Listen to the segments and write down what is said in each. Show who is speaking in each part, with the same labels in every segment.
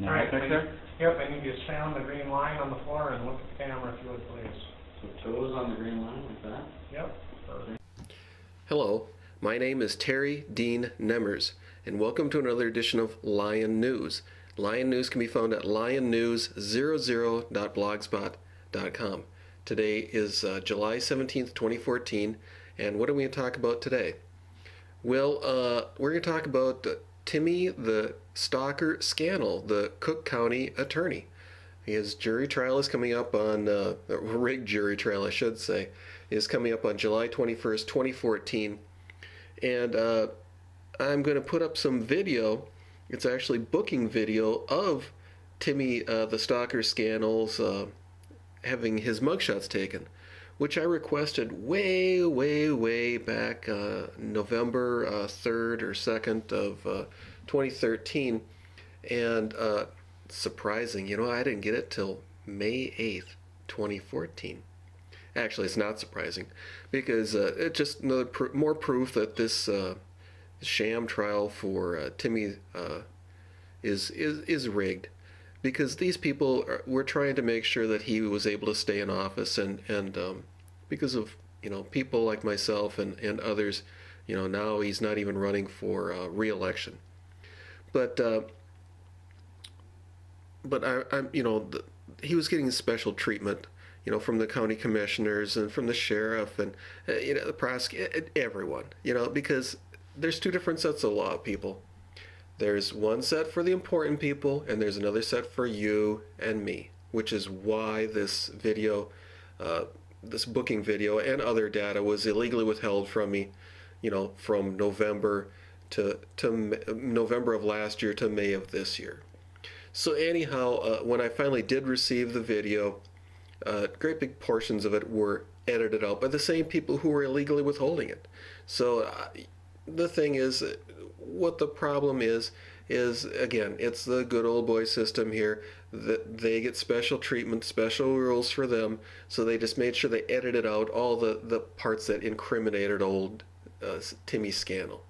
Speaker 1: Now,
Speaker 2: All right,
Speaker 1: back there?
Speaker 2: Yep, I need you to stand on the green line on the floor and look at the camera if you would, please.
Speaker 1: So toes on the green line like that?
Speaker 2: Yep. Perfect.
Speaker 3: Hello, my name is Terry Dean Nemmers, and welcome to another edition of Lion News. Lion News can be found at lionnews00.blogspot.com. Today is uh, July 17th, 2014, and what are we going to talk about today? Well, uh, we're going to talk about uh, Timmy the Stalker Scannell, the Cook County attorney. His jury trial is coming up on, uh, rigged jury trial, I should say, is coming up on July 21st, 2014. And uh, I'm going to put up some video. It's actually booking video of Timmy uh, the Stalker Scannell's uh, having his mugshots taken, which I requested way, way, way back uh, November uh, 3rd or 2nd of uh, 2013. And uh, surprising, you know, I didn't get it till May 8th, 2014. Actually, it's not surprising because uh, it's just another pr- more proof that this uh, sham trial for Timmy is, is is rigged because these people are, were trying to make sure that he was able to stay in office and and um, because of you know people like myself and and others you know now he's not even running for uh, re-election. But uh, but I, I'm you know the, he was getting special treatment you know from the county commissioners and from the sheriff and uh, you know the prosecutor everyone you know because there's two different sets of law people. There's one set for the important people and there's another set for you and me which is why this video uh, this booking video and other data was illegally withheld from me you know from november to to november of last year to may of this year so anyhow uh, when i finally did receive the video uh, great big portions of it were edited out by the same people who were illegally withholding it. So uh, the thing is, uh, what the problem is, is again, it's the good old boy system here that they get special treatment, special rules for them. So they just made sure they edited out all the, the parts that incriminated old uh, Timmy Scannell.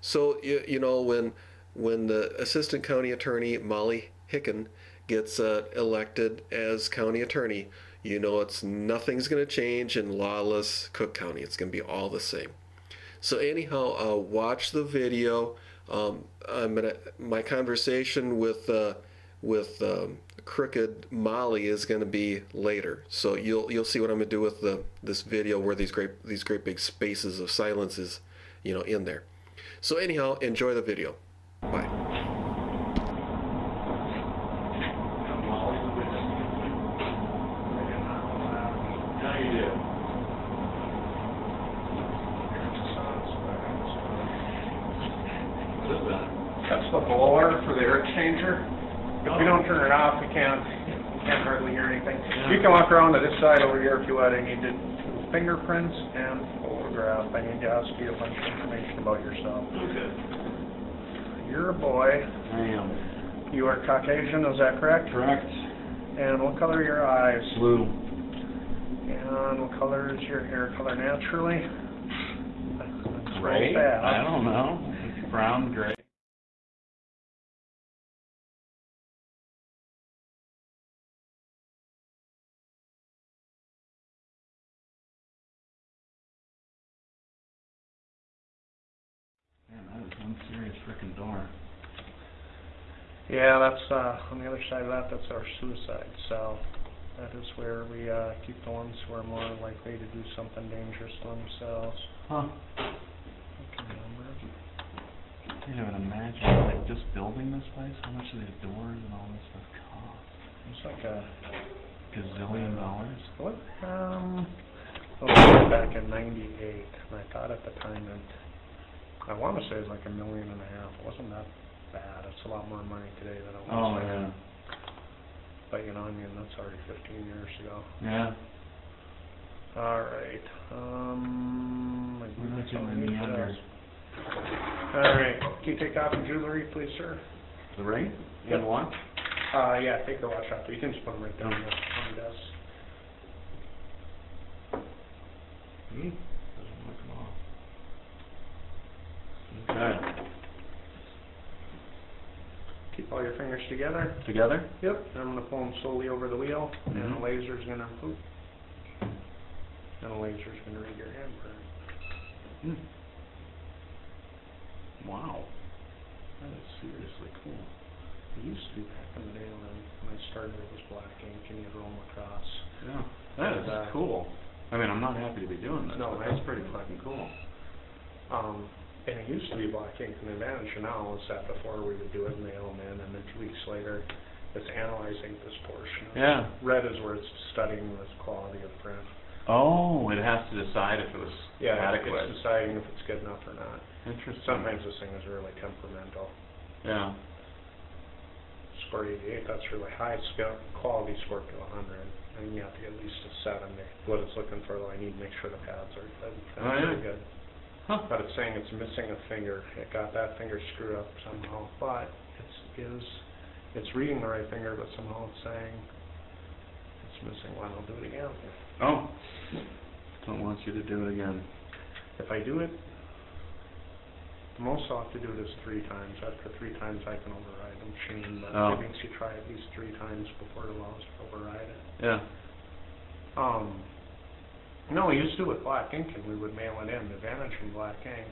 Speaker 3: So you, you know when when the assistant county attorney Molly Hicken gets uh, elected as county attorney, you know it's nothing's going to change in lawless Cook County. It's going to be all the same. So anyhow, uh, watch the video. Um, I'm gonna my conversation with uh, with um, Crooked Molly is going to be later. So you'll you'll see what I'm to do with the this video where these great these great big spaces of silence is you know in there. So anyhow, enjoy the video. Bye.
Speaker 1: How you do? What is that?
Speaker 2: That's the blower for the air exchanger. If we don't turn it off, we can't, we hardly anything. You can walk around to this side over here if you want. I need to fingerprints and photograph. I need to ask you a bunch of information about yourself.
Speaker 1: Okay.
Speaker 2: You're a boy.
Speaker 1: I am.
Speaker 2: You are Caucasian, is that correct?
Speaker 1: Correct.
Speaker 2: And what color are your eyes?
Speaker 1: Blue.
Speaker 2: And what color is your hair color naturally? That's
Speaker 1: Gray? I don't know. Brown, gray. One serious frickin' door.
Speaker 2: Yeah, that's, uh, on the other side of that, that's our suicide cell. That is where we, uh, keep the ones who are more likely to do something dangerous to themselves.
Speaker 1: Huh.
Speaker 2: Okay, number.
Speaker 1: Can't even imagine, like, just building this place, how much do these doors and all this stuff cost?
Speaker 2: It's like a,
Speaker 1: Gazillion dollars?
Speaker 2: what, um, oh, it was back in ninety-eight, and I thought at the time that, I wanna say it's like a million and a half, it wasn't that bad, it's a lot more money today than it was
Speaker 1: Oh,
Speaker 2: then.
Speaker 1: yeah.
Speaker 2: But, you know, I mean, that's already fifteen years ago.
Speaker 1: Yeah.
Speaker 2: All right, um, I
Speaker 1: We're not
Speaker 2: think that's all
Speaker 1: any
Speaker 2: need for
Speaker 1: younger.
Speaker 2: this. All right, can you take off your jewelry, please, sir?
Speaker 1: The ring?
Speaker 2: Yep.
Speaker 1: You want?
Speaker 2: Uh, yeah, take the watch off, you can just put them right down on the, on the desk.
Speaker 1: Hmm, doesn't look them off. Okay.
Speaker 2: Keep all your fingers together.
Speaker 1: Together?
Speaker 2: Yep. And I'm gonna pull them slowly over the wheel, and the laser's gonna, oop. And the laser's gonna read your handprint.
Speaker 1: Hmm. Wow. That is seriously cool.
Speaker 2: It used to be back in the day when, when I started, it was black ink and you'd roll them across.
Speaker 1: Yeah. That is
Speaker 2: And, uh,
Speaker 1: cool. I mean, I'm not happy to be doing this,
Speaker 2: No,
Speaker 1: that's pretty fucking cool.
Speaker 2: Um, and it used to be black ink, and the advantage now is that before we would do it, mail them in, and then two weeks later, it's analyzing this portion.
Speaker 1: Yeah.
Speaker 2: Red is where it's studying the quality of print.
Speaker 1: Oh, it has to decide if it was
Speaker 2: Yeah,
Speaker 1: adequate.
Speaker 2: it's deciding if it's good enough or not.
Speaker 1: Interesting.
Speaker 2: Sometimes this thing is really temperamental.
Speaker 1: Yeah.
Speaker 2: Score eighty-eight, that's really high, scale, quality score to a hundred, and you have to get at least a seventy. What it's looking for, though, I need to make sure the pads are, good.
Speaker 1: Oh,
Speaker 2: that's
Speaker 1: yeah.
Speaker 2: pretty good.
Speaker 1: Huh.
Speaker 2: But it's saying it's missing a finger, it got that finger screwed up somehow, but it's, is, it's reading the right finger, but somehow it's saying it's missing one, I'll do it again.
Speaker 1: Oh. Don't want you to do it again.
Speaker 2: If I do it, the most I'll have to do it is three times, after three times I can override the machine, but
Speaker 1: Oh.
Speaker 2: it makes you try at least three times before it allows to override it.
Speaker 1: Yeah.
Speaker 2: Um, no, we used to do with black ink and we would mail it in. The advantage from black ink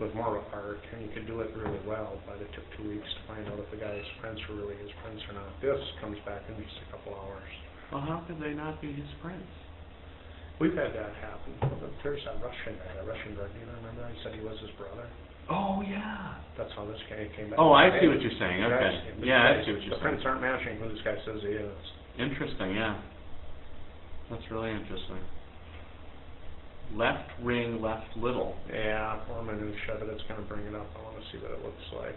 Speaker 2: was more of art and you could do it really well, but it took two weeks to find out if the guy's prints were really his prints or not. This comes back in just a couple hours.
Speaker 1: Well, how could they not be his prints?
Speaker 2: We've had that happen. There's that Russian guy, that Russian drug dealer, remember I said he was his brother?
Speaker 1: Oh, yeah.
Speaker 2: That's how this guy came back.
Speaker 1: Oh, I see what you're saying, okay.
Speaker 2: guys- the
Speaker 1: Yeah, I see what you're
Speaker 2: The
Speaker 1: saying.
Speaker 2: prints aren't matching who this guy says he is.
Speaker 1: Interesting, yeah. That's really interesting. Left ring, left little.
Speaker 2: Yeah, poor minutia, but it's gonna bring it up. I wanna see what it looks like.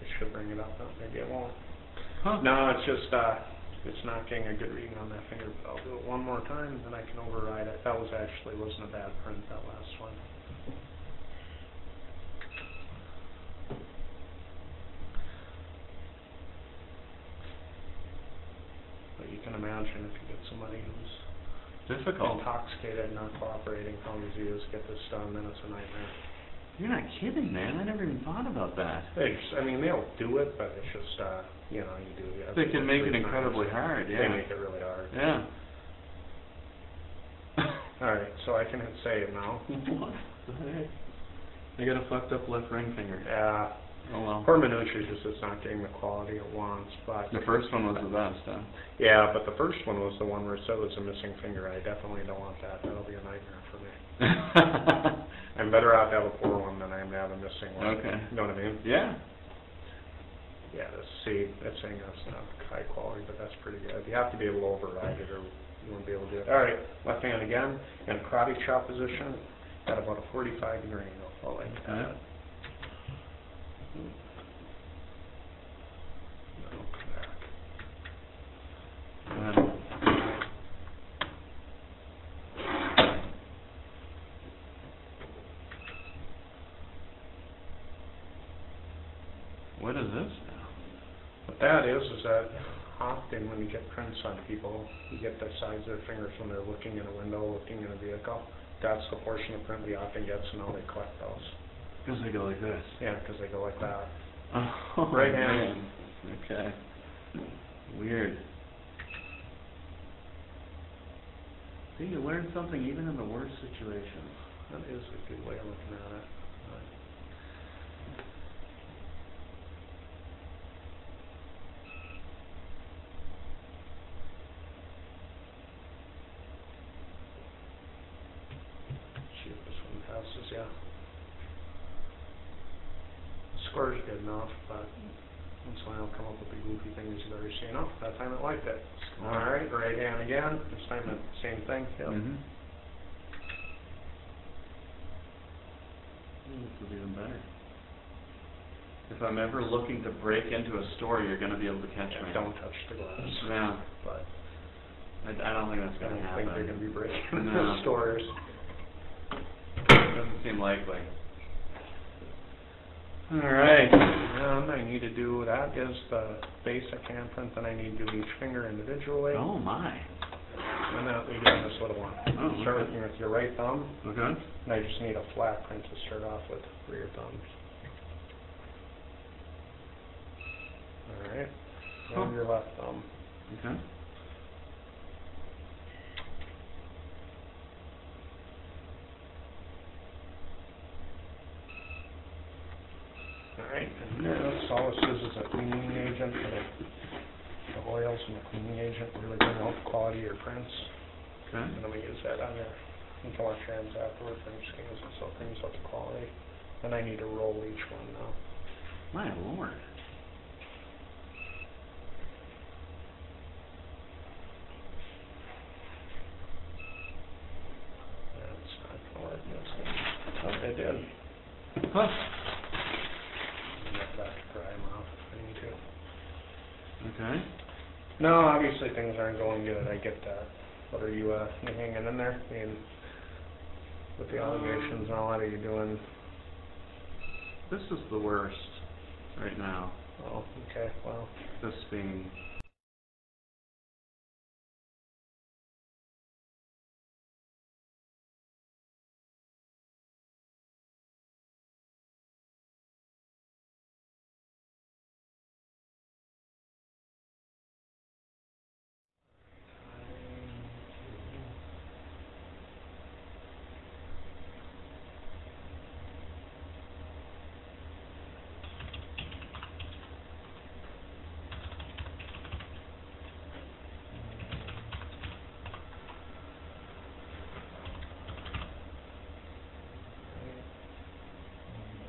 Speaker 2: It should bring it up, but maybe it won't.
Speaker 1: Huh.
Speaker 2: No, it's just, uh, it's not getting a good reading on that finger, but I'll do it one more time, then I can override it. That was actually, wasn't a bad print, that last one. But you can imagine if you get somebody who's
Speaker 1: Difficult.
Speaker 2: intoxicated and not cooperating, how easy it is to get this done, then it's a nightmare.
Speaker 1: You're not kidding, man. I never even thought about that.
Speaker 2: They just, I mean, they'll do it, but it's just, uh, you know, you do, you have to
Speaker 1: They can
Speaker 2: work
Speaker 1: make it
Speaker 2: three times.
Speaker 1: incredibly hard,
Speaker 2: They
Speaker 1: yeah.
Speaker 2: make it really hard.
Speaker 1: Yeah.
Speaker 2: Alright, so I can hit save now.
Speaker 1: what the heck? I got a fucked up left ring finger.
Speaker 2: Yeah,
Speaker 1: Oh well.
Speaker 2: poor minutia just is not getting the quality it wants, but.
Speaker 1: The first one was the best, huh?
Speaker 2: Yeah, but the first one was the one where it said it was a missing finger. I definitely don't want that. That'll be a nightmare for me. I'm better off to have a poor one than I am to have a missing one.
Speaker 1: Okay.
Speaker 2: You know what I mean?
Speaker 1: yeah.
Speaker 2: Yeah, the C, that's saying that's not high quality, but that's pretty good. You have to be able to override it or you won't be able to do it. All right, left hand again, in karate chop position, at about a forty-five degree angle, like that.
Speaker 1: What is this now?
Speaker 2: What that is, is that often when you get prints on people, you get the size of their fingers when they're looking in a window, looking in a vehicle. That's the portion of print we often get, so now they collect those.
Speaker 1: Because they go like this.
Speaker 2: Yeah, because they go like that.
Speaker 1: Oh,
Speaker 2: Right hand.
Speaker 1: man. Okay. Weird. See, you learn something even in the worst situations.
Speaker 2: That is a good way of looking at it. But See if this one passes, yeah. Score's good enough, but once in a while I'll come up with the goofy things you've already seen. Oh, that time it liked it. All right, right hand again, this time it, same thing, yep.
Speaker 1: Mm-hmm. This is even better. If I'm ever looking to break into a store, you're gonna be able to catch me.
Speaker 2: Don't touch the glass,
Speaker 1: Yeah,
Speaker 2: but
Speaker 1: I, I don't think that's gonna
Speaker 2: don't think they're gonna be breaking into
Speaker 1: No.
Speaker 2: stores.
Speaker 1: Doesn't seem likely. All right.
Speaker 2: I need to do, that is the basic handprint, then I need to do each finger individually.
Speaker 1: Oh, my.
Speaker 2: And that we do on this little one.
Speaker 1: Oh,
Speaker 2: Start
Speaker 1: okay.
Speaker 2: with your right thumb,
Speaker 1: Okay.
Speaker 2: and I just need a flat print to start off with for your thumbs. Alright,
Speaker 1: Huh.
Speaker 2: and your left thumb.
Speaker 1: Okay.
Speaker 2: Alright, and this, all is is a cleaning agent for the, the oils and the cleaning agent, really bring out the quality of your prints.
Speaker 1: Okay.
Speaker 2: And then we use that on your intel trams afterwards, and scans it, so it brings out the quality. And I need to roll each one now.
Speaker 1: My lord.
Speaker 2: That's not gonna work, oh, it did.
Speaker 1: Huh.
Speaker 2: And that back to dry off if I need to.
Speaker 1: Okay.
Speaker 2: No, obviously things aren't going good, I get that. What are you, uh, hanging in there, being, with the allegations and all that, are you doing,
Speaker 1: This is the worst right now.
Speaker 2: oh, okay, well,
Speaker 1: This being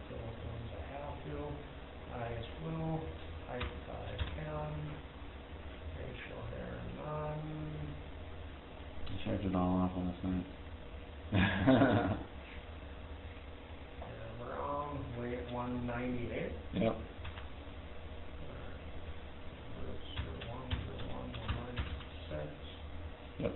Speaker 2: Philippians I have to, eyes blue, height five ten, facial hair none,
Speaker 4: I checked it all off last night.
Speaker 2: hair brown, weight one ninety-eight.
Speaker 4: Yep.
Speaker 2: Zero one, zero one, one nine six.
Speaker 4: Yep.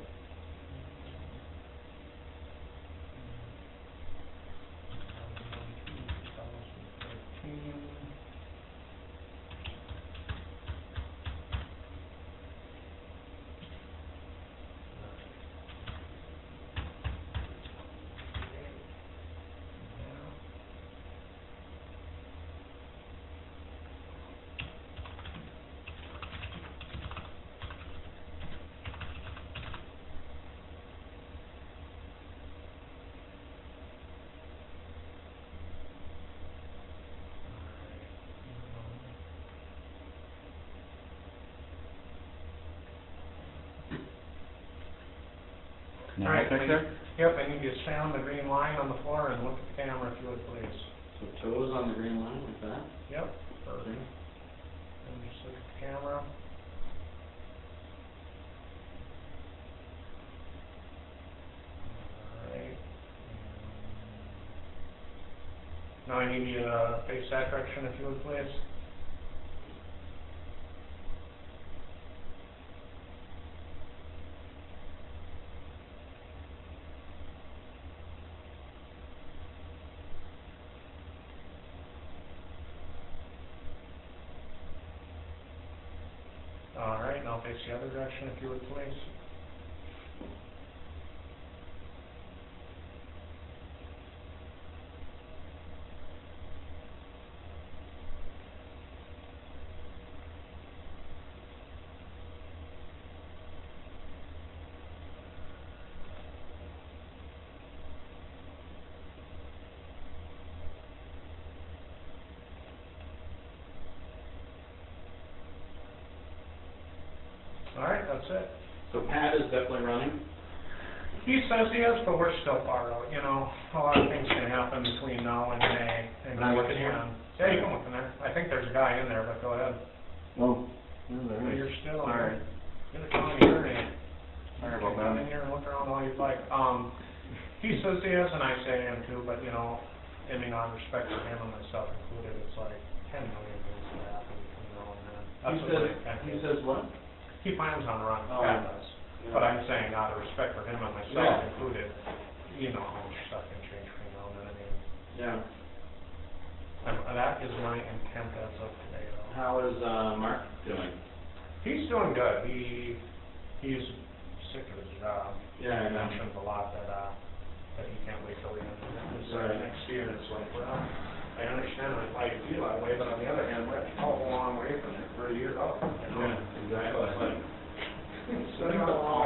Speaker 4: Now
Speaker 2: Alright,
Speaker 4: I picture?
Speaker 2: Yep, I need you to stand on the green line on the floor and look at the camera if you would please.
Speaker 4: So toes on the green line like that?
Speaker 2: Yep, perfect. And just look at the camera. Alright. Now I need you to uh, face that direction if you would please. Alright, now face the other direction if you would please. Alright, that's it.
Speaker 4: So Pat is definitely running?
Speaker 2: He says he is, but we're still far out, you know, a lot of things can happen between now and May. and
Speaker 4: Can I look in here?
Speaker 2: Yeah, you can look in there. I think there's a guy in there, but go ahead.
Speaker 4: Oh.
Speaker 2: But You're still,
Speaker 4: Sorry.
Speaker 2: you're the county attorney.
Speaker 4: Sorry about
Speaker 2: can Come
Speaker 4: that.
Speaker 2: in here and look around all you'd like. Um, he says he is, and I say I am too, but you know, I mean, on respect for him and myself included, it's like ten million things could happen between now and then.
Speaker 4: He
Speaker 2: That's what
Speaker 4: says,
Speaker 2: my intent
Speaker 4: he says what?
Speaker 2: He plans on running,
Speaker 4: Oh.
Speaker 2: Pat does. But I'm saying out of respect for him and myself
Speaker 4: Yeah.
Speaker 2: included, you know how much stuff can change between now and I mean,
Speaker 4: Yeah.
Speaker 2: um, that is my intent as of today, though.
Speaker 4: How is, uh, Mark doing?
Speaker 2: He's doing good, he, he's sick of his job.
Speaker 4: Yeah, I
Speaker 2: He
Speaker 4: know.
Speaker 2: mentioned a lot that, uh, that he can't wait till the end of it,
Speaker 4: Right.
Speaker 2: next year, it's like, well, I understand why you feel that way, but on the other hand, we're all a long way from it for a year off.
Speaker 1: Yeah, exactly.
Speaker 2: So,